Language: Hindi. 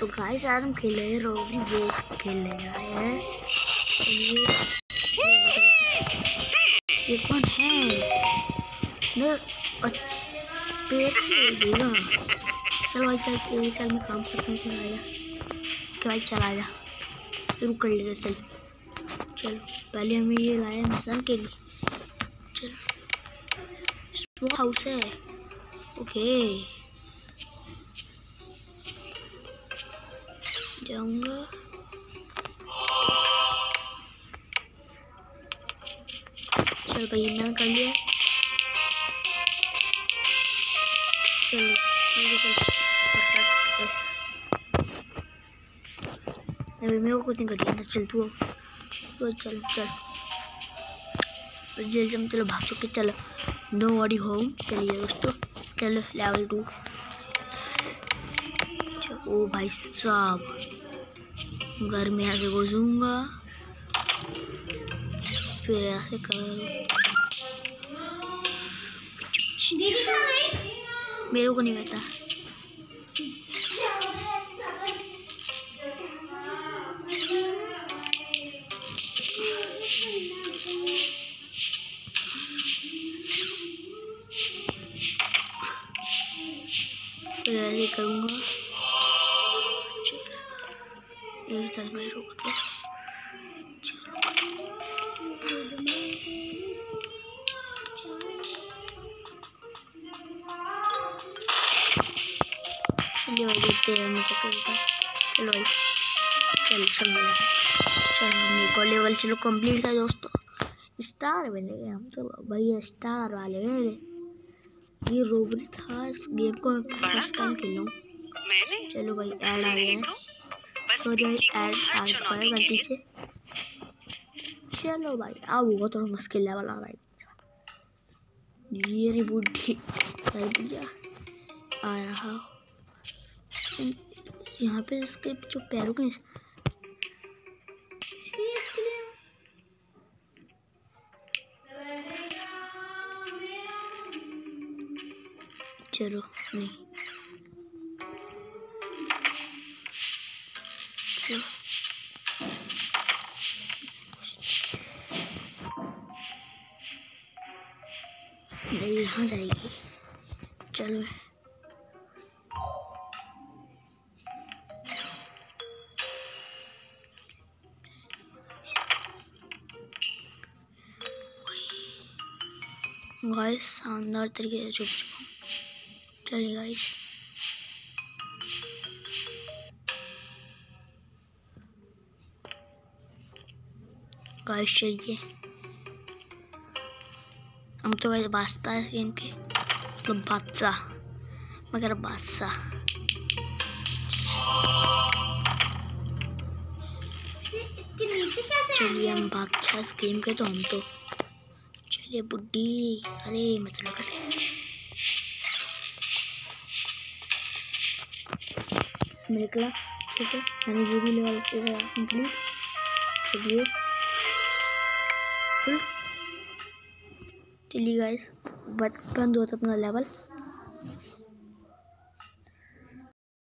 तो गाइस आज हम खेल रहे रोबरी वो खेल रहे हैं ये कौन है? मैं चल भाई, चल, तेरे काम करता हूँ, चला जा। क्या भाई, चला जा। रुक कर लेगा चल। चलो, पहले हमें ये लाया इंसान के लिए। चलो। हाउस है। ओके चल भाई, मैंने कर लिया। चल अभी मेरे को कुछ नहीं कर चल तू तो चल चल जल्दी हम चलो भाग चुके चलो। नो वॉडी होम चलिए दोस्तों, चलो लेवल टू ओ भाई साहब, घर में आके घुसूँगा। फिर ऐसे कर मेरे को नहीं फिर ऐसे करूँगा। एक साइड में रुक दो चलिए भाई देखते हैं मुझे चलो भाई चल चल गया चल हमने को लेवल चलो कंप्लीट था दोस्तों स्टार बने गए हम तो भैया स्टार वाले ये रोबरी था इस गेम को मैं फ़र्स्ट टाइम खेलूँ चलो भाई ऐड आ गया तो जो ऐड आ चलो भाई अब हुआ थोड़ा मुश्किल लेवल आ भाई ये रे बुढ़ी भैया आ रहा यहाँ पे इसके जो पैरों के चलो नहीं। यहाँ जाएगी। चलो। गाइस शानदार तरीके से छुप चुका चलिए गाइस गाइस चाहिए हम तो वैसे बादशाह है गेम के। मतलब बादशाह। मगर बादशाह। चलिए हम बादशाह इस गेम के तो हम तो चलिए बुड्ढी, अरे मतलब निकला ठीक है? मैंने ये भी लेवल कंप्लीट चलिए चलिए गाइस बंद होता अपना लेवल